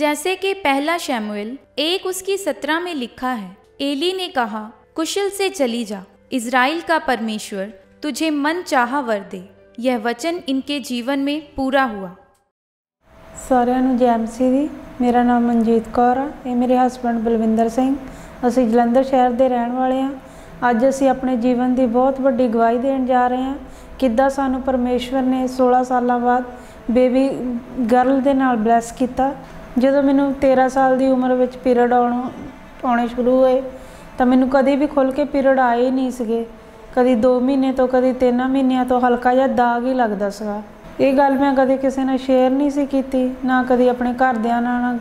जैसे कि पहला शैमुएल एक उसकी सत्रह में लिखा है एली ने कहा कुशल से चली जा इज़राइल का परमेश्वर तुझे मन चाहा वर दे यह वचन इनके जीवन में पूरा हुआ ਸਾਰਿਆਂ ਨੂੰ ਜੈਮਸੀ ਦੀ ਮੇਰਾ ਨਾਮ ਮਨਜੀਤ ਕੌਰ ਆ ਇਹ ਮੇਰੇ ਹਸਬੰਡ ਬਲਵਿੰਦਰ ਸਿੰਘ ਅਸੀਂ ਜਲੰਧਰ ਸ਼ਹਿਰ ਦੇ ਰਹਿਣ ਵਾਲੇ ਹਾਂ ਅੱਜ ਅਸੀਂ ਆਪਣੇ ਜੀਵਨ ਦੀ ਬਹੁਤ ਵੱਡੀ ਗਵਾਹੀ ਦੇਣ ਜਾ ਰਹੇ ਹਾਂ ਕਿੱਦਾਂ ਸਾਨੂੰ ਪਰਮੇਸ਼ਵਰ ਨੇ 16 ਸਾਲਾਂ ਬਾਅਦ ਬੇਬੀ ਗਰਲ ਦੇ ਨਾਲ ਬਲੈਸ ਕੀਤਾ ਜਦੋਂ ਮੈਨੂੰ 13 ਸਾਲ ਦੀ ਉਮਰ ਵਿੱਚ ਪੀਰੀਅਡ ਆਉਣ, ਆਉਣੇ ਸ਼ੁਰੂ ਹੋਏ, ਤਾਂ ਮੈਨੂੰ ਕਦੇ ਵੀ ਖੁੱਲ ਕੇ ਪੀਰੀਅਡ ਆਏ ਹੀ ਨਹੀਂ ਸੀਗੇ। ਕਦੀ 2 ਮਹੀਨੇ ਤੋਂ, ਕਦੀ 3 ਮਹੀਨਿਆਂ ਤੋਂ ਹਲਕਾ ਜਿਹਾ ਦਾਗ ਹੀ ਲੱਗਦਾ ਸੀਗਾ। ਇਹ ਗੱਲ ਮੈਂ ਕਦੇ ਕਿਸੇ ਨਾਲ ਸ਼ੇਅਰ ਨਹੀਂ ਸੀ ਕੀਤੀ, ਨਾ ਕਦੀ ਆਪਣੇ ਘਰਦਿਆਂ ਨਾਲ,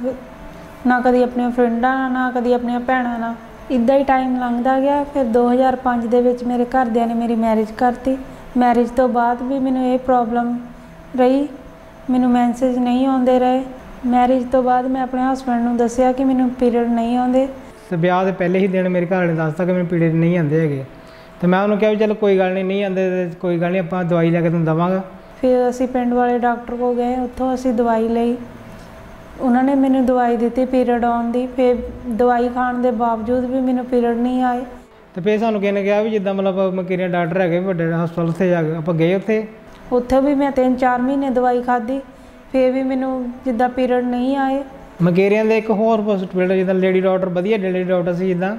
ਨਾ ਕਦੀ ਆਪਣੀਆਂ ਫਰੈਂਡਾਂ ਨਾਲ, ਨਾ ਕਦੀ ਆਪਣੀਆਂ ਭੈਣਾਂ ਨਾਲ। ਇਦਾਂ ਹੀ ਟਾਈਮ ਲੰਘਦਾ ਗਿਆ, ਫਿਰ 2005 ਦੇ ਵਿੱਚ ਮੇਰੇ ਘਰਦਿਆਂ ਨੇ ਮੇਰੀ ਮੈਰਿਜ ਕਰਤੀ। ਮੈਰਿਜ ਤੋਂ ਬਾਅਦ ਵੀ ਮੈਨੂੰ ਇਹ ਪ੍ਰੋਬਲਮ ਰਹੀ। ਮੈਨੂੰ ਮੈਸੇਜ ਨਹੀਂ ਆਉਂਦੇ ਰਹੇ। ਮੈਰਿਜ ਤੋਂ ਬਾਅਦ ਮੈਂ ਆਪਣੇ ਹਸਬੰਡ ਨੂੰ ਦੱਸਿਆ ਕਿ ਮੈਨੂੰ ਪੀਰੀਅਡ ਨਹੀਂ ਆਉਂਦੇ। ਤੇ ਵਿਆਹ ਦੇ ਪਹਿਲੇ ਹੀ ਦਿਨ ਮੇਰੇ ਘਰ ਵਾਲੇ ਦੱਸਤਾ ਕਿ ਮੈਨੂੰ ਪੀੜੇ ਨਹੀਂ ਆਉਂਦੇ ਹੈਗੇ। ਤੇ ਮੈਂ ਉਹਨੂੰ ਕਿਹਾ ਵੀ ਚਲ ਕੋਈ ਗੱਲ ਨਹੀਂ ਨਹੀਂ ਆਉਂਦੇ ਤੇ ਕੋਈ ਗੱਲ ਨਹੀਂ ਆਪਾਂ ਦਵਾਈ ਲੈ ਕੇ ਤੁਹਾਨੂੰ ਦਵਾਂਗਾ। ਫਿਰ ਅਸੀਂ ਪਿੰਡ ਵਾਲੇ ਡਾਕਟਰ ਕੋਲ ਗਏ ਉੱਥੋਂ ਅਸੀਂ ਦਵਾਈ ਲਈ। ਉਹਨਾਂ ਨੇ ਮੈਨੂੰ ਦਵਾਈ ਦਿੱਤੀ ਪੀਰੀਅਡ ਆਉਣ ਦੀ ਫਿਰ ਦਵਾਈ ਖਾਣ ਦੇ ਬਾਵਜੂਦ ਵੀ ਮੈਨੂੰ ਪੀਰੀਅਡ ਨਹੀਂ ਆਏ। ਤੇ ਫਿਰ ਸਾਨੂੰ ਕਿਸੇ ਨੇ ਕਿਹਾ ਵੀ ਜਿੱਦਾਂ ਮਤਲਬ ਮਕੀਰੀਆਂ ਡਾਕਟਰ ਹੈਗੇ ਵੱਡੇ ਹਸਪਤਾਲ ਉੱਥੇ ਜਾ ਕੇ ਆਪਾਂ ਗਏ ਉੱਥੇ। ਉੱਥੇ ਵੀ ਮੈਂ 3-4 ਮਹੀਨੇ ਦਵਾਈ ਖਾਧੀ। ਫਿਰ ਵੀ ਮੈਨੂੰ ਜਿੱਦਾਂ ਪੀਰੀਅਡ ਨਹੀਂ ਆਏ। ਮਕੇਰੀਆਂ ਦੇ ਇੱਕ ਹੋਰ ਹਸਪੀਟਲ ਜਿੱਦਾਂ ਲੇਡੀ ਡਾਕਟਰ ਵਧੀਆ ਲੇਡੀ ਡਾਕਟਰ ਸੀ ਜਿੱਦਾਂ।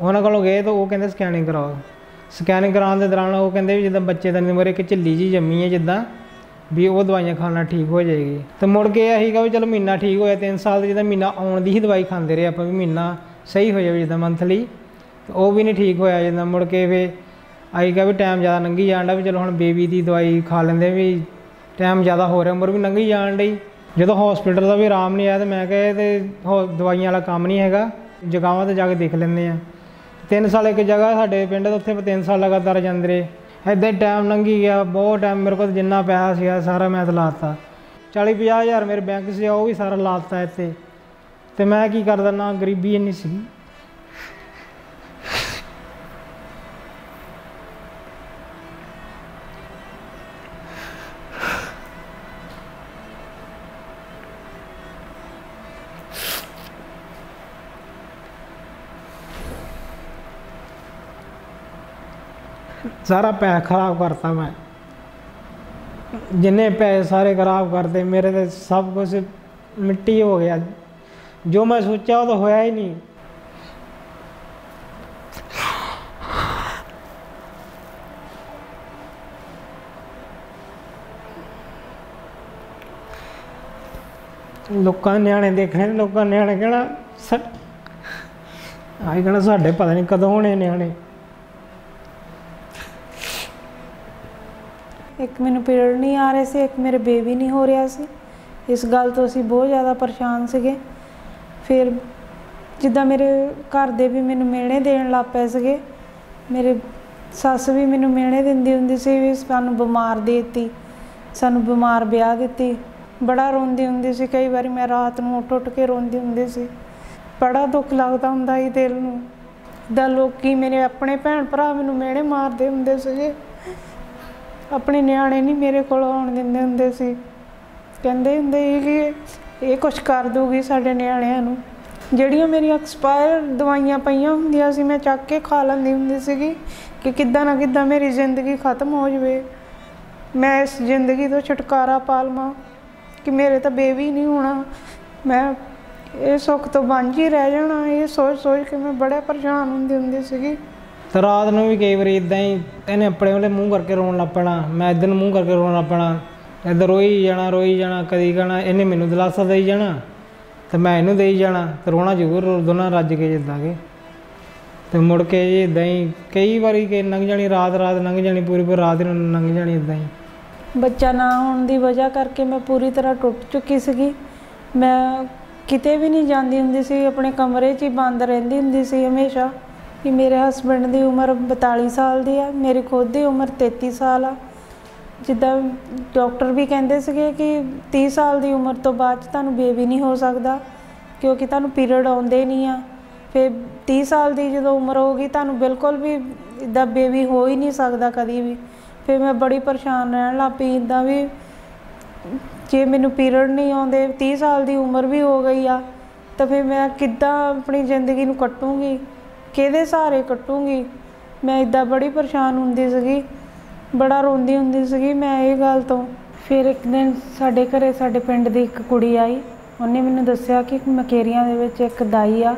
ਉਹਨਾਂ ਕੋਲੋਂ ਗਏ ਤਾਂ ਉਹ ਕਹਿੰਦੇ ਸਕੈਨਿੰਗ ਕਰਾਓ। ਸਕੈਨਿੰਗ ਕਰਾਉਣ ਦੇ ਦੌਰਾਨ ਉਹ ਕਹਿੰਦੇ ਵੀ ਜਿੱਦਾਂ ਬੱਚੇ ਦਾ ਨਿਮਰ ਇੱਕ ਝਿੱਲੀ ਜੀ ਜੰਮੀ ਹੈ ਜਿੱਦਾਂ, ਵੀ ਉਹ ਦਵਾਈਆਂ ਖਾਣਾ ਠੀਕ ਹੋ ਜਾਏਗੀ। ਤੇ ਮੁੜ ਕੇ ਇਹ ਵੀ ਚਲੋ ਮਹੀਨਾ ਠੀਕ ਹੋਇਆ 3 ਸਾਲ ਦੇ ਜਿੱਦਾਂ ਮਹੀਨਾ ਆਉਣ ਦੀ ਹੀ ਦਵਾਈ ਖਾਂਦੇ ਰਹੇ ਆਪਾਂ ਵੀ ਮਹੀਨਾ ਸਹੀ ਹੋ ਜਾਵੇ ਜਿੱਦਾਂ ਮੰਥਲੀ ਤੇ ਉਹ ਵੀ ਨਹੀਂ ਠੀਕ ਹੋਇਆ ਜਿੱਦਾਂ ਮੁੜ ਕੇ ਫੇ ਆਈਗਾ ਵੀ ਟਾਈਮ ਜ਼ਿਆਦਾ ਲੰਘੀ ਜਾਣ ਦਾ ਵੀ ਚਲੋ ਹੁਣ ਬੇਬੀ ਦੀ ਦਵਾਈ ਖਾ ਲੈਂਦੇ ਵੀ ਟਾਈਮ ਜ਼ਿਆਦਾ ਹੋ ਰਿਹਾ, ਉਮਰ ਵੀ ਲੰਘੀ ਜਾਣ ਡਈ। ਜਦੋਂ ਹਸਪੀਟਲ ਦਾ ਵੀ ਆਰਾਮ ਨਹੀਂ ਆਇਆ ਤੇ ਮੈਂ ਕਿਹਾ ਇਹ ਤੇ ਹੋ- ਦਵਾਈਆਂ ਵਾਲਾ ਕੰਮ ਨਹੀਂ ਹੈਗਾ ਜਗਾਵਾਂ ਤੇ ਜਾ ਕੇ ਦੇਖ ਲੈਂਦੇ ਆ ਤਿੰਨ ਸਾਲ ਇੱਕ ਜਗ੍ਹਾ ਸਾਡੇ ਪਿੰਡ ਦੇ, ਉੱਥੇ ਤਿੰਨ ਸਾਲ ਲਗਾਤਾਰ ਜਾਂਦੇ ਰਹੇ। ਇੱਦਾਂ ਟਾਈਮ ਲੰਘੀ ਗਿਆ, ਬਹੁਤ ਟਾਈਮ ਮੇਰੇ ਕੋਲ ਜਿੰਨਾ ਪੈਸਾ ਸੀਗਾ, ਸਾਰਾ ਮੈਂ ਤਾਂ ਲਾਤਾ 40 50 ਹਜ਼ਾਰ ਮੇਰੇ ਬੈਂਕ ਸੀ ਉਹ ਵੀ ਸਾਰਾ ਲਾਤਾ ਇੱਥੇ। ਤੇ ਮੈਂ ਕੀ ਕਰਦਾ ਨਾ, ਗਰੀਬੀ ਇੰਨੀ ਸੀ ਸਾਰਾ ਪੈਸਾ ਖਰਾਬ ਕਰਤਾ ਮੈਂ। ਜਿੰਨੇ ਪੈਸੇ ਸਾਰੇ ਖਰਾਬ ਕਰਤੇ ਮੇਰੇ ਤੇ ਸਭ ਕੁਝ ਮਿੱਟੀ ਹੋ ਗਿਆ। ਜੋ ਮੈਂ ਸੋਚਿਆ ਉਹ ਤਾਂ ਹੋਇਆ ਹੀ ਨਹੀਂ। ਲੋਕਾਂ ਨੇ ਨਿਆਣੇ ਦੇਖਣੇ ਲੋਕਾਂ ਨੇ ਨਿਆਣੇ ਕਹਿਣਾ ਸਾ- ਆਈ ਕਹਿਣਾ, ਸਾਡੇ ਪਤਾ ਨਹੀਂ ਕਦੋਂ ਹੋਣੇ ਨਿਆਣੇ। ਇੱਕ ਮੈਨੂੰ ਪੀਰੀਅਡ ਨਹੀਂ ਆ ਰਹੇ ਸੀ, ਇੱਕ ਮੇਰੇ ਬੇਬੀ ਨਹੀਂ ਹੋ ਰਿਹਾ ਸੀ। ਇਸ ਗੱਲ ਤੋਂ ਅਸੀਂ ਬਹੁਤ ਜ਼ਿਆਦਾ ਪਰੇਸ਼ਾਨ ਸੀਗੇ। ਫਿਰ ਜਿੱਦਾਂ ਮੇਰੇ ਘਰ ਦੇ ਵੀ ਮੈਨੂੰ ਮਿਹਣੇ ਦੇਣ ਲੱਗ ਪਏ ਸੀਗੇ, ਮੇਰੇ ਸੱਸ ਵੀ ਮੈਨੂੰ ਮਿਹਣੇ ਦਿੰਦੀ ਹੁੰਦੀ ਸੀ ਵੀ ਸਾਨੂੰ ਬਿਮਾਰ ਦੇ ਦਿੱਤੀ, ਸਾਨੂੰ ਬਿਮਾਰ ਵਿਆਹ ਦਿੱਤੀ। ਬੜਾ ਰੋਂਦੀ ਹੁੰਦੀ ਸੀ, ਕਈ ਵਾਰੀ ਮੈਂ ਰਾਤ ਨੂੰ ਉੱਠ ਉੱਠ ਕੇ ਰੋਂਦੀ ਹੁੰਦੀ ਸੀ। ਬੜਾ ਦੁੱਖ ਲੱਗਦਾ ਹੁੰਦਾ ਸੀ ਦਿਲ ਨੂੰ। ਦਾ ਲੋਕੀ ਮੇਰੇ ਆਪਣੇ ਭੈਣ ਭਰਾ ਮੈਨੂੰ ਮਿਹਣੇ ਮਾਰਦੇ ਹੁੰਦੇ ਸੀਗੇ। ਆਪਣੇ ਨਿਆਣੇ ਨਹੀਂ ਮੇਰੇ ਕੋਲ ਆਉਣ ਦਿੰਦੇ ਹੁੰਦੇ ਸੀ। ਕਹਿੰਦੇ ਹੁੰਦੇ ਸੀ ਕਿ ਇਹ ਕੁਝ ਕਰ ਦੂਗੀ ਸਾਡੇ ਨਿਆਣਿਆਂ ਨੂੰ। ਜਿਹੜੀਆਂ ਮੇਰੀਆਂ ਐਕਸਪਾਇਰ ਦਵਾਈਆਂ ਪਈਆਂ ਹੁੰਦੀਆਂ ਸੀ, ਮੈਂ ਚੱਕ ਕੇ ਖਾ ਲੈਂਦੀ ਹੁੰਦੀ ਸੀਗੀ ਕਿ ਕਿੱਦਾਂ ਨਾ ਕਿੱਦਾਂ ਮੇਰੀ ਜ਼ਿੰਦਗੀ ਖਤਮ ਹੋ ਜਾਵੇ। ਮੈਂ ਇਸ ਜ਼ਿੰਦਗੀ ਤੋਂ ਛੁਟਕਾਰਾ ਪਾ ਲਵਾਂ ਕਿ ਮੇਰੇ ਤਾਂ ਬੇਬੀ ਨਹੀਂ ਹੋਣਾ। ਮੈਂ ਇਹ ਸੁੱਖ ਤੋਂ ਵਾਂਝੀ ਰਹਿ ਜਾਣਾ। ਇਹ ਸੋਚ ਸੋਚ ਕੇ ਮੈਂ ਬੜਾ ਪਰੇਸ਼ਾਨ ਹੁੰਦੀ ਹੁੰਦੀ ਸੀਗੀ। ਤੇ ਰਾਤ ਨੂੰ ਵੀ ਕਈ ਵਾਰੀ ਇਦਾਂ ਹੀ ਇਹਨੇ ਆਪਣੇ ਵਾਲੇ ਮੂੰਹ ਕਰਕੇ ਰੋਣ ਲੱਗ ਪੈਣਾ, ਮੈਂ ਇੱਧਰ ਨੂੰ ਮੂੰਹ ਕਰਕੇ ਰੋਣ ਲੱਗ ਪੈਣਾ, ਇੱਧਰ ਰੋਈ ਜਾਣਾ ਰੋਈ ਜਾਣਾ, ਕਦੀ ਕਹਣਾ ਇਹਨੇ ਮੈਨੂੰ ਦਿਲਾਸਾ ਦੇਈ ਜਾਣਾ, ਤੇ ਮੈਂ ਇਹਨੂੰ ਦੇਈ ਜਾਣਾ, ਤੇ ਰੋਣਾ ਜ਼ਰੂਰ ਦੋਨਾਂ ਰੱਜ ਕੇ ਜਿੱਦਾਂ ਕਿ। ਤੇ ਮੁੜ ਕੇ ਇਦਾਂ ਹੀ ਕਈ ਵਾਰੀ ਕਿ ਲੰਘ ਜਾਣੀ, ਰਾਤ ਰਾਤ ਲੰਘ ਜਾਣੀ, ਪੂਰੀ ਪੂਰੀ ਰਾਤ ਨੂੰ ਲੰਘ ਜਾਣੀ ਇਦਾਂ ਹੀ। ਬੱਚਾ ਨਾ ਹੋਣ ਦੀ ਵਜ੍ਹਾ ਕਰਕੇ ਮੈਂ ਪੂਰੀ ਤਰ੍ਹਾਂ ਟੁੱਟ ਚੁੱਕੀ ਸੀਗੀ। ਮੈਂ ਕਿਤੇ ਵੀ ਨਹੀਂ ਜਾਂਦੀ ਹੁੰਦੀ ਸੀ, ਆਪਣੇ ਕਮਰੇ 'ਚ ਹੀ ਬੰਦ ਰਹਿੰਦੀ ਹੁੰਦੀ ਸੀ ਹਮੇਸ਼ਾ। ਕਿ ਮੇਰੇ ਹਸਬੰਡ ਦੀ ਉਮਰ 42 ਸਾਲ ਦੀ ਆ, ਮੇਰੀ ਖੁਦ ਦੀ ਉਮਰ 33 ਸਾਲ ਆ। ਜਿੱਦਾਂ ਡਾਕਟਰ ਵੀ ਕਹਿੰਦੇ ਸੀਗੇ ਕਿ 30 ਸਾਲ ਦੀ ਉਮਰ ਤੋਂ ਬਾਅਦ 'ਚ ਤੁਹਾਨੂੰ ਬੇਬੀ ਨਹੀਂ ਹੋ ਸਕਦਾ, ਕਿਉਂਕਿ ਤੁਹਾਨੂੰ ਪੀਰੀਅਡ ਆਉਂਦੇ ਨਹੀਂ ਆ। ਫਿਰ 30 ਸਾਲ ਦੀ ਜਦੋਂ ਉਮਰ ਹੋਊਗੀ ਤੁਹਾਨੂੰ ਬਿਲਕੁਲ ਵੀ ਇਦਾਂ ਬੇਬੀ ਹੋ ਹੀ ਨਹੀਂ ਸਕਦਾ ਕਦੀ ਵੀ। ਫਿਰ ਮੈਂ ਬੜੀ ਪਰੇਸ਼ਾਨ ਰਹਿਣ ਲੱਗ ਪਈ ਇਦਾਂ ਵੀ ਜੇ ਮੈਨੂੰ ਪੀਰੀਅਡ ਨਹੀਂ ਆਉਂਦੇ 30 ਸਾਲ ਦੀ ਉਮਰ ਵੀ ਹੋ ਗਈ ਆ, ਤਾਂ ਫਿਰ ਮੈਂ ਕਿੱਦਾਂ ਆਪਣੀ ਜ਼ਿੰਦਗੀ ਨੂੰ ਕੱਟੂੰਗੀ? ਕਿਹਦੇ ਸਹਾਰੇ ਕੱਟੂੰਗੀ? ਮੈਂ ਇਦਾਂ ਬੜੀ ਪਰੇਸ਼ਾਨ ਹੁੰਦੀ ਸੀਗੀ, ਬੜਾ ਰੋਂਦੀ ਹੁੰਦੀ ਸੀਗੀ ਮੈਂ ਇਹ ਗੱਲ ਤੋਂ। ਫਿਰ ਇੱਕ ਦਿਨ ਸਾਡੇ ਘਰੇ ਸਾਡੇ ਪਿੰਡ ਦੀ ਇੱਕ ਕੁੜੀ ਆਈ, ਉਹਨੇ ਮੈਨੂੰ ਦੱਸਿਆ ਕਿ ਮਕੇਰੀਆਂ ਦੇ ਵਿੱਚ ਇੱਕ ਦਾਈ ਆ,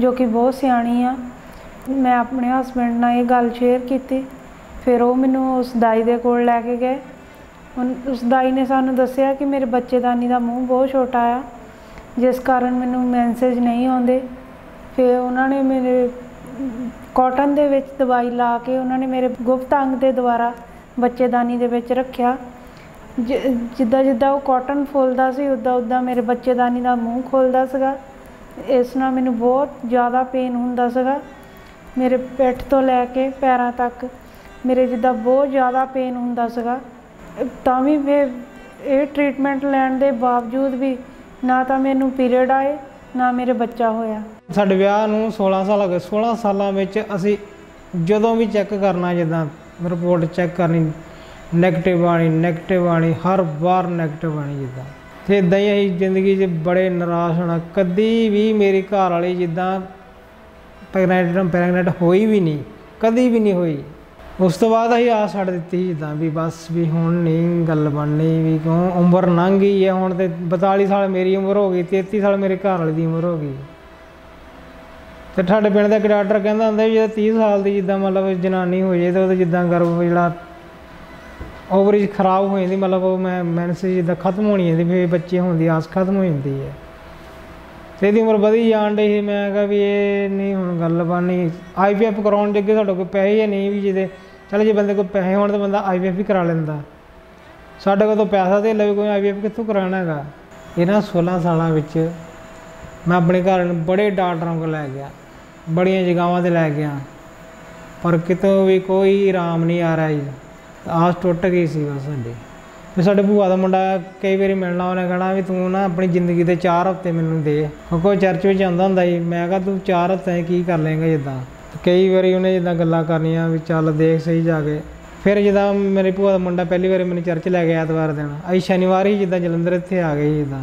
ਜੋ ਕਿ ਬਹੁਤ ਸਿਆਣੀ ਆ। ਮੈਂ ਆਪਣੇ ਹਸਬੰਡ ਨਾਲ ਇਹ ਗੱਲ ਸ਼ੇਅਰ ਕੀਤੀ, ਫਿਰ ਉਹ ਮੈਨੂੰ ਉਸ ਦਾਈ ਦੇ ਕੋਲ ਲੈ ਕੇ ਗਏ। ਉਸ ਦਾਈ ਨੇ ਸਾਨੂੰ ਦੱਸਿਆ ਕਿ ਮੇਰੇ ਬੱਚੇਦਾਨੀ ਦਾ ਮੂੰਹ ਬਹੁਤ ਛੋਟਾ ਆ, ਜਿਸ ਕਾਰਨ ਮੈਨੂੰ ਮੈਸੇਜ ਨਹੀਂ ਆਉਂਦੇ। ਫਿਰ ਉਹਨਾਂ ਨੇ ਮੇਰੇ ਕਾਟਨ ਦੇ ਵਿੱਚ ਦਵਾਈ ਲਾ ਕੇ ਉਹਨਾਂ ਨੇ ਮੇਰੇ ਗੁਪਤ ਅੰਗ ਦੇ ਦੁਆਰਾ ਬੱਚੇਦਾਨੀ ਦੇ ਵਿੱਚ ਰੱਖਿਆ। ਜਿ- ਜਿੱਦਾਂ ਜਿੱਦਾਂ ਉਹ ਕਾਟਨ ਫੁੱਲਦਾ ਸੀ, ਉਦਾਂ ਉਦਾਂ ਮੇਰੇ ਬੱਚੇਦਾਨੀ ਦਾ ਮੂੰਹ ਖੁੱਲਦਾ ਸੀਗਾ। ਇਸ ਨਾਲ ਮੈਨੂੰ ਬਹੁਤ ਜ਼ਿਆਦਾ ਪੇਨ ਹੁੰਦਾ ਸੀਗਾ। ਮੇਰੇ ਪਿੱਠ ਤੋਂ ਲੈ ਕੇ ਪੈਰਾਂ ਤੱਕ ਮੇਰੇ ਜਿੱਦਾਂ ਬਹੁਤ ਜ਼ਿਆਦਾ ਪੇਨ ਹੁੰਦਾ ਸੀਗਾ। ਤਾਂ ਵੀ ਫਿਰ ਇਹ ਟ੍ਰੀਟਮੈਂਟ ਲੈਣ ਦੇ ਬਾਵਜੂਦ ਵੀ ਨਾ ਤਾਂ ਮੈਨੂੰ ਪੀਰੀਅਡ ਆਏ ਨਾ ਮੇਰੇ ਬੱਚਾ ਹੋਇਆ। ਸਾਡੇ ਵਿਆਹ ਨੂੰ 16 ਸਾਲ ਹੋ ਗਏ। 16 ਸਾਲਾਂ ਵਿੱਚ ਅਸੀਂ ਜਦੋਂ ਵੀ ਚੈੱਕ ਕਰਨਾ, ਜਿੱਦਾਂ ਰਿਪੋਰਟ ਚੈੱਕ ਕਰਨੀ ਨੈਗੇਟਿਵ ਆਣੀ ਨੈਗੇਟਿਵ ਆਣੀ ਹਰ ਵਾਰ ਨੈਗੇਟਿਵ ਆਣੀ ਜਿੱਦਾਂ। ਤੇ ਇਦਾਂ ਹੀ ਅਸੀਂ ਜ਼ਿੰਦਗੀ 'ਚ ਬੜੇ ਨਿਰਾਸ਼ ਹੋਣਾ। ਕਦੀ ਵੀ ਮੇਰੀ ਘਰ ਵਾਲੀ ਜਿੱਦਾਂ ਪ੍ਰੈਗਨੈਂਟ ਪ੍ਰੈਗਨੈਂਟ ਹੋਈ ਵੀ ਨਹੀਂ। ਕਦੀ ਵੀ ਨਹੀਂ ਹੋਈ। ਉਸ ਤੋਂ ਬਾਅਦ ਅਸੀਂ ਆਸ ਛੱਡ ਦਿੱਤੀ ਸੀ ਜਿੱਦਾਂ ਵੀ ਬਸ ਵੀ ਹੁਣ ਨਹੀਂ ਗੱਲ ਬਣਨੀ ਵੀ ਕਿਉਂ? ਉਮਰ ਲੰਘ ਗਈ ਹੈ ਹੁਣ ਤੇ 42 ਸਾਲ ਮੇਰੀ ਉਮਰ ਹੋ ਗਈ 33 ਸਾਲ ਮੇਰੇ ਘਰ ਵਾਲੇ ਦੀ ਉਮਰ ਹੋ ਗਈ। ਤੇ ਸਾਡੇ ਪਿੰਡ ਦਾ ਇੱਕ ਡਾਕਟਰ ਕਹਿੰਦਾ ਹੁੰਦਾ ਵੀ ਜੇ 30 ਸਾਲ ਦੀ ਜਿੱਦਾਂ ਮਤਲਬ ਜਨਾਨੀ ਹੋ ਜੇ ਤੇ ਉਹਦਾ ਜਿੱਦਾਂ ਗਰਭ ਜਿਹੜਾ ਓਵਰੇਜ ਖਰਾਬ ਹੋ ਜਾਂਦੀ, ਮਤਲਬ ਉਹ ਮੈਂ ਮੈਨਸ ਜਿੱਦਾਂ ਖਤਮ ਹੋਣੀ ਜਾਂਦੀ ਫਿਰ ਬੱਚੇ ਹੋਣ ਦੀ ਆਸ ਖਤਮ ਹੋ ਜਾਂਦੀ ਹੈ। ਤੇ ਇਹਦੀ ਉਮਰ ਵਧੀ ਜਾਣ ਡਈ ਸੀ, ਮੈਂ ਕਿਹਾ ਵੀ ਇਹ ਨਹੀਂ ਹੁਣ ਗੱਲ ਬਣਨੀ। ਆਈਵੀਐਫ ਕਰਾਉਣ ਦੇ ਅੱਗੇ ਸਾਡੇ ਕੋਲ ਪੈਸੇ ਨਹੀਂ ਵੀ ਜਿਹਦੇ ਚਲ ਜੇ ਬੰਦੇ ਕੋਲ ਪੈਸੇ ਹੋਣ ਤਾਂ ਬੰਦਾ ਆਈਵੀਐਫ ਵੀ ਕਰਾ ਲੈਂਦਾ। ਸਾਡੇ ਕੋਲ ਤਾਂ ਪੈਸਾ ਤੇ ਵੀ ਕੋਈ ਆਈਵੀਐਫ ਕਿੱਥੋਂ ਕਰਾਉਣਾ ਹੈਗਾ? ਇਹਨਾਂ 16 ਸਾਲਾਂ ਵਿੱਚ ਮੈਂ ਆਪਣੇ ਘਰ ਨੂੰ ਬੜੇ ਡਾਕਟਰਾਂ ਕੋਲ ਲੈ ਗਿਆ, ਬੜੀਆਂ ਜਗ੍ਹਾਵਾਂ ਤੇ ਲੈ ਗਿਆ। ਪਰ ਕਿਤੋਂ ਵੀ ਕੋਈ ਆਰਾਮ ਨਹੀਂ ਆ ਰਿਹਾ ਜੀ। ਆਸ ਟੁੱਟ ਗਈ ਸੀ ਬਸ ਸਾਡੀ। ਤੇ ਸਾਡੇ ਭੂਆ ਦਾ ਮੁੰਡਾ ਕਈ ਵਾਰੀ ਮਿਲਣਾ, ਉਹਨੇ ਕਹਣਾ ਵੀ ਤੂੰ ਨਾ ਆਪਣੀ ਜ਼ਿੰਦਗੀ ਦੇ 4 ਹਫ਼ਤੇ ਮੈਨੂੰ ਦੇ। ਕਿਉਂਕਿ ਚਰਚ ਵਿੱਚ ਆਉਂਦਾ ਹੁੰਦਾ ਸੀ ਮੈਂ ਕਿਹਾ ਤੂੰ 4 ਹਫ਼ਤੇ ਕੀ ਕਰ ਲੇਂਗਾ ਜਿੱਦਾਂ? ਕਈ ਵਾਰੀ ਉਹਨੇ ਜਿੱਦਾਂ ਗੱਲਾਂ ਕਰਨੀਆਂ ਵੀ ਚੱਲ ਦੇਖ ਸਹੀ ਜਾ ਕੇ। ਫਿਰ ਜਿੱਦਾਂ ਮੇਰੇ ਭੂਆ ਦਾ ਮੁੰਡਾ ਪਹਿਲੀ ਵਾਰੀ ਮੈਨੂੰ ਚਰਚ ਲੈ ਗਿਆ ਐਤਵਾਰ ਦਿਨ। ਅਸੀਂ ਸ਼ਨੀਵਾਰ ਹੀ ਜਿੱਦਾਂ ਜਲੰਧਰ ਇੱਥੇ ਆ ਗਏ ਸੀ ਜਿੱਦਾਂ।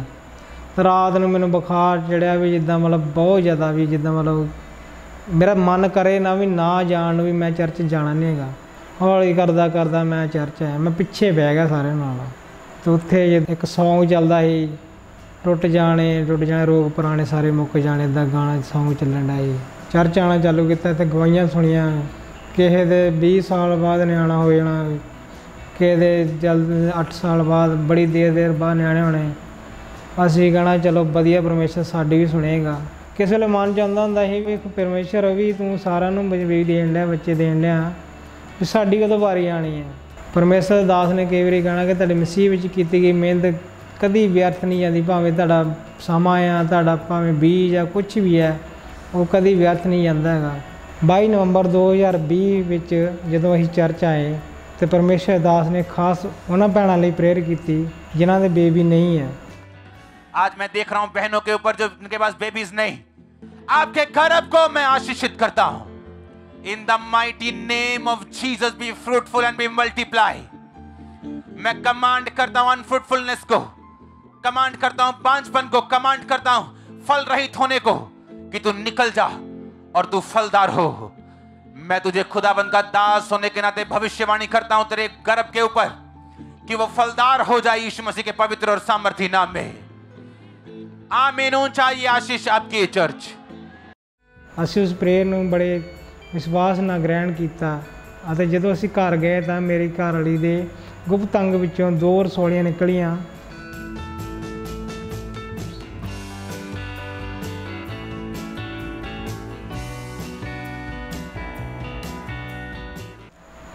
ਰਾਤ ਨੂੰ ਮੈਨੂੰ ਬੁਖਾਰ ਚੜਿਆ ਵੀ ਜਿੱਦਾਂ ਮਤਲਬ ਬਹੁਤ ਜ਼ਿਆਦਾ ਵੀ ਜਿੱਦਾਂ ਮਤਲਬ ਮੇਰਾ ਮਨ ਕਰੇ ਨਾ ਵੀ ਨਾ ਜਾਣ ਨੂੰ ਵੀ ਮੈਂ ਚਰਚ ਜਾਣਾ ਨਹੀਂ ਹੈਗਾ। ਹੌਲੀ ਕਰਦਾ ਕਰਦਾ ਮੈਂ ਚਰਚ ਆਇਆ। ਮੈਂ ਪਿੱਛੇ ਬਹਿ ਗਿਆ ਸਾਰਿਆਂ ਨਾਲ। ਤੇ ਉੱਥੇ ਜੇ ਇੱਕ ਸੌਂਗ ਚੱਲਦਾ ਸੀ, ਟੁੱਟ ਜਾਣੇ ਟੁੱਟ ਜਾਣੇ, ਰੋਗ ਪੁਰਾਣੇ ਸਾਰੇ ਮੁੱਕ ਜਾਣੇ ਦਾ ਗਾਣਾ ਸੌਂਗ ਚੱਲਣ ਦਾ ਸੀ। ਚਰਚ ਆਣਾ ਚਾਲੂ ਕੀਤਾ ਤੇ ਗਵਾਈਆਂ ਸੁਣੀਆਂ। ਕਿਸੇ ਦੇ 20 ਸਾਲ ਬਾਅਦ ਨਿਆਣਾ ਹੋ ਜਾਣਾ, ਕਿਸੇ ਦੇ ਜਲਦ 8 ਸਾਲ ਬਾਅਦ ਬੜੀ ਦੇਰ ਦੇਰ ਬਾਅਦ ਨਿਆਣੇ ਹੋਣੇ। ਅਸੀਂ ਕਹਣਾ, ਚਲੋ ਵਧੀਆ ਪਰਮੇਸ਼ਰ ਸਾਡੀ ਵੀ ਸੁਣੇਗਾ। ਕਿਸੇ ਵੇਲੇ ਮਨ ਚ ਆਉਂਦਾ ਹੁੰਦਾ ਸੀ ਵੀ ਪਰਮੇਸ਼ਰ ਵੀ ਤੂੰ ਸਾਰਿਆਂ ਨੂੰ ਬਜਵੀ ਦੇਣ ਲਿਆ ਬੱਚੇ ਦੇਣ ਲਿਆ ਵੀ ਸਾਡੀ ਕਦੋਂ ਵਾਰੀ ਆਣੀ ਹੈ ਪਰਮੇਸ਼ਰ ਦਾਸ ਨੇ ਕਈ ਵਾਰੀ ਕਹਿਣਾ ਕਿ ਤੁਹਾਡੇ ਮਸੀਹ ਵਿੱਚ ਕੀਤੀ ਗਈ ਮਿਹਨਤ ਕਦੀ ਵਿਅਰਥ ਨਹੀਂ ਜਾਂਦੀ, ਭਾਵੇਂ ਤੁਹਾਡਾ ਸਮਾਂ ਆ, ਤੁਹਾਡਾ ਭਾਵੇਂ ਬੀਜ ਆ ਕੁਝ ਵੀ ਹੈ ਉਹ ਕਦੀ ਵਿਅਰਥ ਨਹੀਂ ਜਾਂਦਾ ਹੈਗਾ 22 ਨਵੰਬਰ 2020 ਵਿੱਚ ਜਦੋਂ ਅਸੀਂ ਚਰਚ ਆਏ ਤੇ ਪਰਮੇਸ਼ਰ ਦਾਸ ਨੇ ਖਾਸ ਉਹਨਾਂ ਭੈਣਾਂ ਲਈ ਪ੍ਰੇਅਰ ਕੀਤੀ ਜਿਨ੍ਹਾਂ ਦੇ ਬੇਬੀ ਨਹੀਂ ਹੈ आज मैं देख रहा हूं बहनों के ऊपर जो उनके पास बेबीज नहीं आपके गर्भ को मैं आशीषित करता हूं in the mighty name of Jesus be fruitful and be multiply मैं कमांड करता हूं अनफ्रूटफुलनेस को कमांड करता हूं बांझपन को कमांड करता हूं फल रहित होने को कि तू निकल जा और तू फलदार हो मैं तुझे खुदाबंद का दास होने के नाते भविष्यवाणी करता हूं तेरे गर्भ के ऊपर कि वो फलदार हो जाए यीशु मसीह के पवित्र और सामर्थ्य नाम में आमीन ऊंचा ये आशीष आपकी चर्च ਅਸੀਂ ਉਸ ਪ੍ਰੇਅਰ ਨੂੰ ਬੜੇ ਵਿਸ਼ਵਾਸ ਨਾਲ ਗ੍ਰਹਿਣ ਕੀਤਾ ਅਤੇ ਜਦੋਂ ਅਸੀਂ ਘਰ ਗਏ ਤਾਂ ਮੇਰੀ ਘਰ ਵਾਲੀ ਦੇ ਗੁਪਤ ਅੰਗ ਵਿੱਚੋਂ ਦੋ ਰਸੌਲੀਆਂ ਨਿਕਲੀਆਂ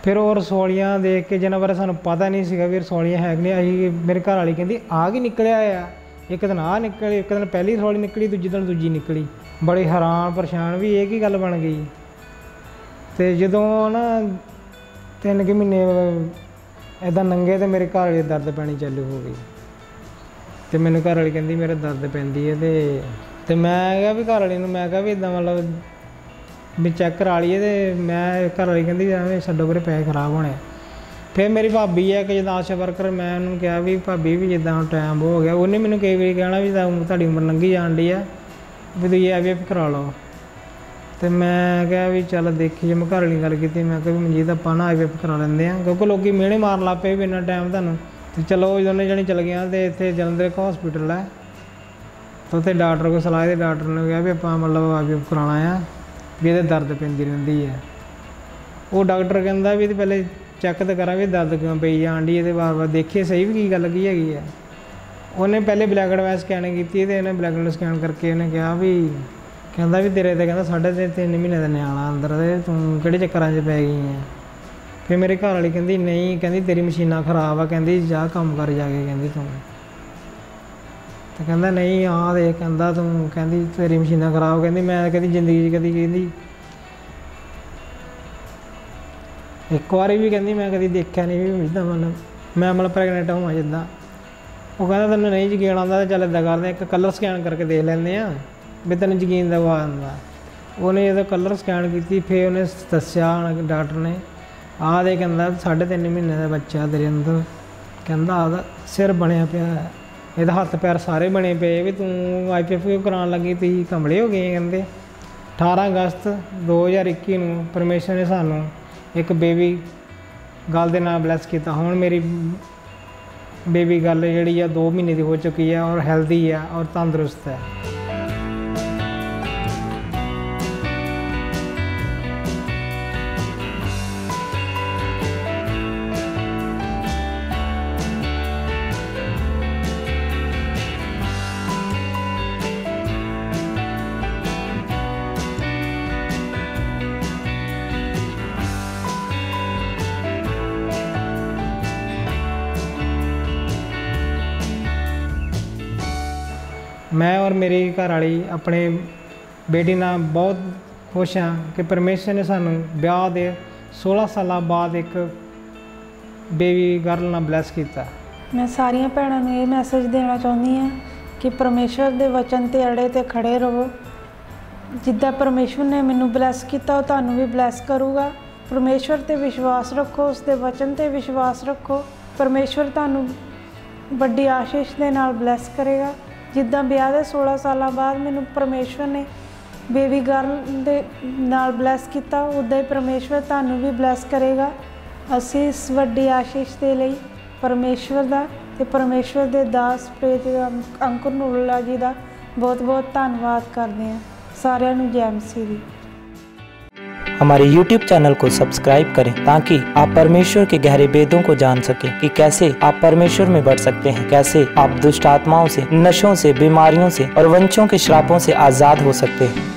ਫਿਰ ਉਹ ਰਸੌਲੀਆਂ ਦੇਖ ਕੇ ਜਿਹਨਾਂ ਬਾਰੇ ਸਾਨੂੰ ਪਤਾ ਨਹੀਂ ਸੀਗਾ ਵੀ ਰਸੌਲੀਆਂ ਹੈ ਕਿ ਨਹੀਂ ਅਸੀਂ ਮੇਰੇ ਘਰ ਵਾਲੀ ਕਹਿੰਦੀ ਆ ਕੀ ਨਿਕਲਿਆ ਆ? ਇੱਕ ਦਿਨ ਆ ਨਿਕਲੀ, ਇੱਕ ਦਿਨ ਪਹਿਲੀ ਰਸੌਲੀ ਨਿਕਲੀ, ਦੂਜੀ ਦਿਨ ਦੂਜੀ ਨਿਕਲੀ। ਬੜੇ ਹੈਰਾਨ ਪਰੇਸ਼ਾਨ ਵੀ ਇਹ ਕੀ ਗੱਲ ਬਣ ਗਈ? ਤੇ ਜਦੋਂ ਨਾ ਤਿੰਨ ਕੁ ਮਹੀਨੇ ਐਦਾਂ ਨੰਗੇ ਤੇ ਮੇਰੇ ਘਰ ਵਾਲੇ ਦਰਦ ਪੈਣੀ ਚਾਲੂ ਹੋ ਗਈ। ਤੇ ਮੈਨੂੰ ਘਰ ਵਾਲੀ ਕਹਿੰਦੀ, ਮੇਰੇ ਦਰਦ ਪੈਂਦੀ ਹੈ ਤੇ ਤੇ ਮੈਂ ਕਿਹਾ ਵੀ ਘਰ ਵਾਲੀ ਨੂੰ, ਮੈਂ ਕਿਹਾ ਵੀ ਇਦਾਂ ਮਤਲਬ ਵੀ ਚੈੱਕ ਕਰਾ ਲਈਏ ਤੇ ਮੈਂ ਘਰ ਵਾਲੀ ਕਹਿੰਦੀ ਐਵੇਂ ਛੱਡੋ ਪਰੇ ਪੈਸੇ ਖਰਾਬ ਹੋਣੇ ਫਿਰ ਮੇਰੀ ਭਾਬੀ ਹੈ ਕਿ ਜਦੋਂ ਆਸ਼ਾ ਵਰਕਰ, ਮੈਂ ਉਹਨੂੰ ਕਿਹਾ ਵੀ ਭਾਬੀ ਵੀ ਜਿੱਦਾਂ ਟਾਈਮ ਹੋ ਗਿਆ, ਉਹਨੇ ਮੈਨੂੰ ਕਈ ਵਾਰੀ ਕਹਿਣਾ ਵੀ ਤੁਹਾਡੀ ਉਮਰ ਲੰਘੀ ਜਾਣ ਡਈ ਆ, ਵੀ ਤੁਸੀਂ ਆਈਵੀਐਫ ਕਰਾ ਲਓ। ਤੇ ਮੈਂ ਕਿਹਾ ਵੀ ਚੱਲ ਦੇਖੀ ਜੇ ਮੈਂ ਘਰ ਵਾਲੀ ਗੱਲ ਕੀਤੀ, ਮੈਂ ਕਿਹਾ ਵੀ ਮਨਜੀਤ ਆਪਾਂ ਨਾ ਆਈਵੀਐਫ ਕਰਾ ਲੈਂਦੇ ਆ, ਕਿਉਂਕਿ ਲੋਕੀ ਮਿਹਣੇ ਮਾਰਨ ਲੱਗ ਪਏ ਵੀ ਇੰਨਾ ਟਾਈਮ ਤੁਹਾਨੂੰ। ਤੇ ਚਲੋ ਦੋਨੇ ਜਣੇ ਚਲ ਗਏ ਤੇ ਇੱਥੇ ਜਲੰਧਰ ਇੱਕ ਹਸਪੀਟਲ ਹੈ ਤੇ ਉੱਥੇ ਡਾਕਟਰ ਕੋਲ ਸਲਾਹ ਦੇ ਡਾਕਟਰ ਨੇ ਕਿਹਾ ਵੀ ਆਪਾਂ ਮਤਲਬ ਆਈਵੀਐਫ ਕਰਾਉਣਾ ਆ। ਵੀ ਇਹਦੇ ਦਰਦ ਪੈਂਦੀ ਰਹਿੰਦੀ ਹੈ। ਉਹ ਡਾਕਟਰ ਕਹਿੰਦਾ ਵੀ ਇਹਦੇ ਪਹਿਲੇ ਚੈੱਕ ਤਾਂ ਕਰਾਂ ਵੀ ਦਰਦ ਕਿਉਂ ਪਈ ਜਾਣ ਡਈ ਇਹਦੇ ਵਾਰ-ਵਾਰ ਦੇਖੀਏ ਸਹੀ ਵੀ ਕੀ ਗੱਲ ਕੀ ਹੈਗੀ ਹੈ। ਉਹਨੇ ਪਹਿਲੇ ਬਲੈਕ ਐਂਡ ਵਾਈਟ ਸਕੈਨਿੰਗ ਕੀਤੀ ਤੇ ਇਹਨੇ ਬਲੈਕ ਐਂਡ ਸਕੈਨ ਕਰਕੇ ਇਹਨੇ ਕਿਹਾ ਵੀ, ਕਹਿੰਦਾ ਵੀ ਤੇਰੇ ਤੇ ਕਹਿੰਦਾ ਸਾਢੇ ਤਿੰਨ ਤਿੰਨ ਮਹੀਨੇ ਦਾ ਨਿਆਣਾ ਅੰਦਰ ਤੇ ਤੂੰ ਕਿਹੜੇ ਚੱਕਰਾਂ 'ਚ ਪੈ ਗਈ ਹੈ। ਫਿਰ ਮੇਰੇ ਘਰ ਵਾਲੀ ਕਹਿੰਦੀ, ਨਹੀਂ, ਕਹਿੰਦੀ, ਤੇਰੀ ਮਸ਼ੀਨਾਂ ਖਰਾਬ ਆ, ਕਹਿੰਦੀ, ਜਾ ਕੰਮ ਕਰ ਜਾ ਕੇ, ਕਹਿੰਦੀ ਤੂੰ। ਤੇ ਕਹਿੰਦਾ, ਨਹੀਂ ਆ ਦੇ ਕਹਿੰਦਾ ਤੂੰ, ਕਹਿੰਦੀ ਤੇਰੀ ਮਸ਼ੀਨਾਂ ਖਰਾਬ, ਕਹਿੰਦੀ ਮੈਂ ਕਹਿੰਦੀ ਜ਼ਿੰਦਗੀ 'ਚ ਕਦੀ ਕਹਿੰਦੀ ਇੱਕ ਵਾਰੀ ਵੀ ਕਹਿੰਦੀ, ਮੈਂ ਕਦੀ ਦੇਖਿਆ ਨਹੀਂ ਵੀ ਜਿੱਦਾਂ ਮਤਲਬ ਮੈਂ ਮਤਲਬ ਪ੍ਰੈਗਨੈਂਟ ਹੋਵਾਂ ਜਿੱਦਾਂ। ਉਹ ਕਹਿੰਦਾ, ਤੈਨੂੰ ਨਹੀਂ ਯਕੀਨ ਆਉਂਦਾ ਤਾਂ ਚੱਲ ਇੱਦਾਂ ਕਰਦੇ, ਇੱਕ ਕਲਰ ਸਕੈਨ ਕਰਕੇ ਦੇਖ ਲੈਂਦੇ ਆ ਵੀ ਤੈਨੂੰ ਯਕੀਨ ਦਾ ਦਵਾ ਆਉਂਦਾ। ਉਹਨੇ ਇਹਦਾ ਕਲਰ ਸਕੈਨ ਕੀਤੀ, ਫਿਰ ਉਹਨੇ ਦੱਸਿਆ ਡਾਕਟਰ ਨੇ ਆ ਦੇ ਕਹਿੰਦਾ ਸਾਢੇ ਤਿੰਨ ਮਹੀਨੇ ਦਾ ਬੱਚਾ ਤੇਰੇ ਅੰਦਰ। ਕਹਿੰਦਾ ਉਹਦਾ ਸਿਰ ਬਣਿਆ ਪਿਆ ਹੈ। ਇਹਦਾ ਹੱਥ ਪੈਰ ਸਾਰੇ ਬਣੇ ਪਏ ਵੀ ਤੂੰ ਆਈਪੀਐਫ ਕਿਉਂ ਕਰਾਉਣ ਲੱਗੀ? ਤੁਸੀਂ ਕਮਲੇ ਹੋ ਗਏ ਕਹਿੰਦੇ। 18 ਅਗਸਤ 2021 ਨੂੰ ਪਰਮੇਸ਼ਰ ਨੇ ਸਾਨੂੰ ਇੱਕ ਬੇਬੀ ਗੱਲ ਦੇ ਨਾਲ ਬਲੈਸ ਕੀਤਾ। ਹੁਣ ਮੇਰੀ ਬੇਬੀ ਗੱਲ ਜਿਹੜੀ ਆ 2 ਮਹੀਨੇ ਦੀ ਹੋ ਚੁੱਕੀ ਹੈ ਔਰ ਹੈਲਦੀ ਆ ਔਰ ਤੰਦਰੁਸਤ ਹੈ ਮੈਂ ਔਰ ਮੇਰੀ ਘਰ ਵਾਲੀ ਆਪਣੇ ਬੇਟੀ ਨਾਲ ਬਹੁਤ ਖੁਸ਼ ਹਾਂ ਕਿ ਪਰਮੇਸ਼ਰ ਨੇ ਸਾਨੂੰ ਵਿਆਹ ਦੇ 16 ਸਾਲਾਂ ਬਾਅਦ ਇੱਕ ਬੇਬੀ ਗਰਲ ਨਾਲ ਬਲੈਸ ਕੀਤਾ। ਮੈਂ ਸਾਰੀਆਂ ਭੈਣਾਂ ਨੂੰ ਇਹ ਮੈਸੇਜ ਦੇਣਾ ਚਾਹੁੰਦੀ ਹਾਂ ਕਿ ਪਰਮੇਸ਼ਵਰ ਦੇ ਵਚਨ ਤੇ ਅੜੇ ਤੇ ਖੜੇ ਰਹੋ। ਜਿੱਦਾਂ ਪਰਮੇਸ਼ਵਰ ਨੇ ਮੈਨੂੰ ਬਲੈਸ ਕੀਤਾ, ਉਹ ਤੁਹਾਨੂੰ ਵੀ ਬਲੈਸ ਕਰੂਗਾ। ਪਰਮੇਸ਼ਵਰ ਤੇ ਵਿਸ਼ਵਾਸ ਰੱਖੋ, ਉਸ ਦੇ ਵਚਨ ਤੇ ਵਿਸ਼ਵਾਸ ਰੱਖੋ। ਪਰਮੇਸ਼ਵਰ ਤੁਹਾਨੂੰ ਵੱਡੀ ਆਸ਼ੀਸ਼ ਦੇ ਨਾਲ ਬਲੈਸ ਕਰੇਗਾ। ਜਿੱਦਾਂ ਵਿਆਹ ਦੇ 16 ਸਾਲਾਂ ਬਾਅਦ ਮੈਨੂੰ ਪਰਮੇਸ਼ਵਰ ਨੇ ਬੇਬੀ ਗਰਲ ਦੇ ਨਾਲ ਬਲੈਸ ਕੀਤਾ, ਉਦਾਂ ਹੀ ਪਰਮੇਸ਼ਵਰ ਤੁਹਾਨੂੰ ਵੀ ਬਲੈਸ ਕਰੇਗਾ। ਅਸੀਂ ਇਸ ਵੱਡੀ ਆਸ਼ੀਸ਼ ਦੇ ਲਈ ਪਰਮੇਸ਼ਵਰ ਦਾ ਤੇ ਪਰਮੇਸ਼ਵਰ ਦੇ ਦਾਸ ਪ੍ਰੇਤ ਅੰਕੁਰ ਨੂਰਲਾ ਜੀ ਦਾ ਬਹੁਤ ਬਹੁਤ ਧੰਨਵਾਦ ਕਰਦੇ ਹਾਂ। ਸਾਰਿਆਂ ਨੂੰ ਜੈ ਮਸੀਹ ਦੀ। हमारे YouTube चैनल को सब्सक्राइब करें ताकि आप परमेश्वर के गहरे वेदों को जान सकें कि कैसे आप परमेश्वर में बढ़ सकते हैं, कैसे आप दुष्ट आत्माओं से, नशों से, बीमारियों से और वंशों के श्रापों से आज़ाद हो सकते हैं।